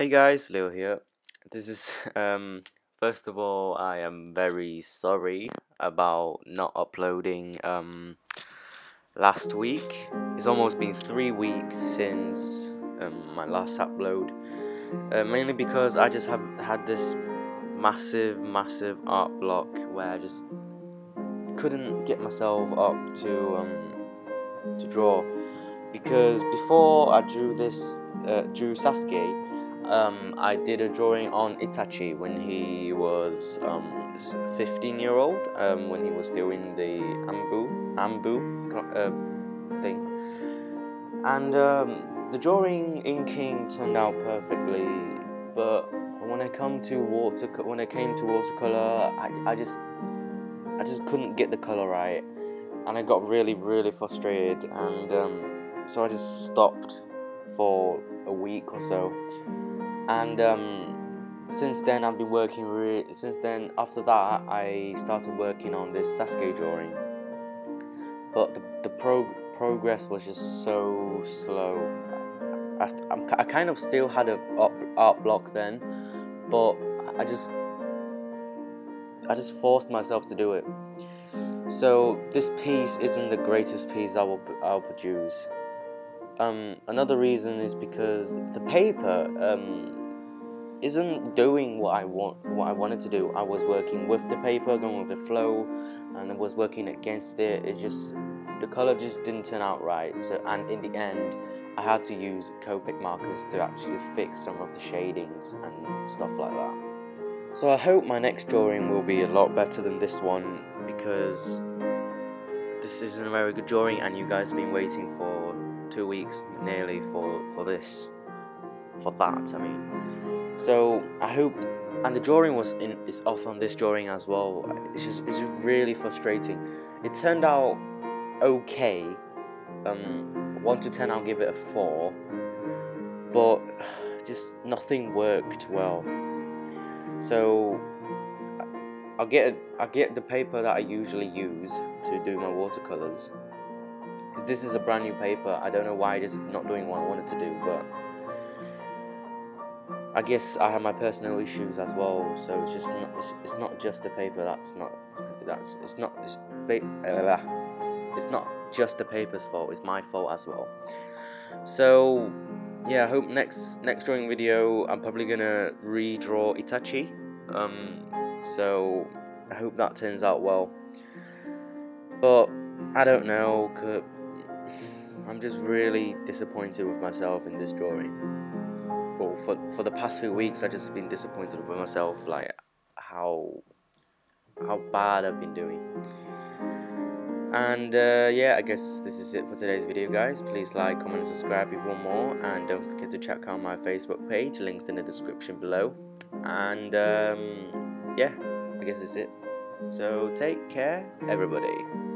Hey guys, Leo here. This is um first of all I am very sorry about not uploading um last week. It's almost been three weeks since um, my last upload. Uh, mainly because I just have had this massive, massive art block where I just couldn't get myself up to um to draw because before I drew this uh, drew Sasuke um, I did a drawing on Itachi when he was um, 15 year old, um, when he was doing the Ambu, Anbu uh, thing. And um, the drawing inking turned out perfectly, but when I come to water, when I came to watercolor, I, I just, I just couldn't get the color right, and I got really, really frustrated, and um, so I just stopped for a week or so and um, since then I've been working. Re- since then, after that, I started working on this Sasuke drawing, but the, the pro- progress was just so slow. I, I'm, I kind of still had a art, block then, but I just I just forced myself to do it. So this piece isn't the greatest piece I will I'll produce. Um, another reason is because the paper um, isn't doing what I want what I wanted to do. I was working with the paper, going with the flow, and I was working against it. It just the color just didn't turn out right. So and in the end, I had to use Copic markers to actually fix some of the shadings and stuff like that. So I hope my next drawing will be a lot better than this one because this isn't a very good drawing and you guys have been waiting for two weeks nearly for for this for that I mean so I hope, and the drawing was in is off on this drawing as well. It's just it's just really frustrating. It turned out okay. Um, one to ten, I'll give it a four, but just nothing worked well. So I'll get I get the paper that I usually use to do my watercolors because this is a brand new paper. I don't know why it's not doing what I wanted to do, but I guess I have my personal issues as well, so it's just not, it's, it's not just the paper that's not that's it's not it's, it's, it's not just the paper's fault. It's my fault as well. So yeah, I hope next next drawing video I'm probably gonna redraw Itachi. Um, so I hope that turns out well. But I don't know. I'm just really disappointed with myself in this drawing for for the past few weeks, I've just been disappointed with myself, like how how bad I've been doing. And uh, yeah, I guess this is it for today's video, guys. Please like, comment, and subscribe if you want more. And don't forget to check out my Facebook page, links in the description below. And um, yeah, I guess that's it. So take care, everybody.